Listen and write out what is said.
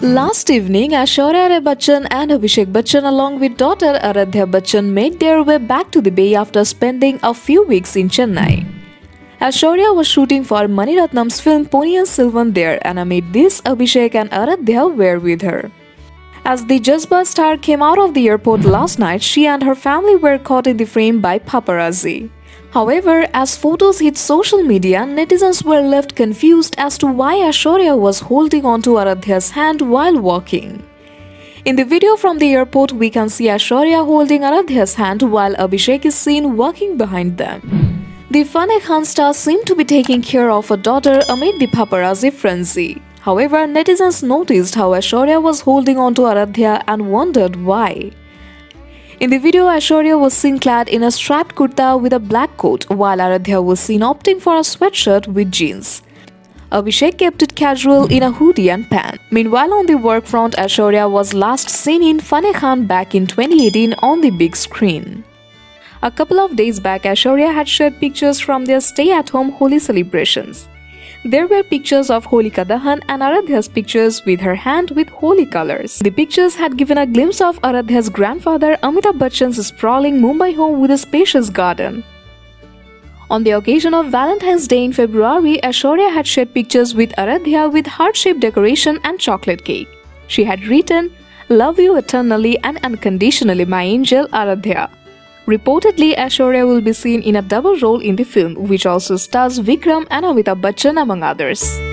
Last evening, Aishwarya Rai Bachchan and Abhishek Bachchan, along with daughter Aradhya Bachchan, made their way back to the Bay after spending a few weeks in Chennai. Aishwarya was shooting for Mani Ratnam's film Ponniyin Selvan there, and amid this, Abhishek and Aradhya were with her. As the Jazbaa star came out of the airport last night, she and her family were caught in the frame by paparazzi. However, as photos hit social media, netizens were left confused as to why Aishwarya was holding onto Aradhya's hand while walking. In the video from the airport, we can see Aishwarya holding Aradhya's hand while Abhishek is seen walking behind them. The Fanney Khan star seemed to be taking care of her daughter amid the paparazzi frenzy. However, netizens noticed how Aishwarya was holding onto Aradhya and wondered why. In the video, Aishwarya was seen clad in a strapped kurta with a black coat, while Aradhya was seen opting for a sweatshirt with jeans. Abhishek kept it casual in a hoodie and pants. Meanwhile, on the work front, Aishwarya was last seen in Fanney Khan back in 2018 on the big screen. A couple of days back, Aishwarya had shared pictures from their stay-at-home Holi celebrations. There were pictures of Holika Dahan and Aradhya's pictures with her hand with Holi colors. The pictures had given a glimpse of Aradhya's grandfather Amitabh Bachchan's sprawling Mumbai home with a spacious garden. On the occasion of Valentine's Day in February, Aishwarya had shared pictures with Aradhya with heart-shaped decoration and chocolate cake. She had written, Love you eternally and unconditionally, my angel Aradhya. Reportedly, Aishwarya will be seen in a double role in the film, which also stars Vikram and Amitabh Bachchan among others.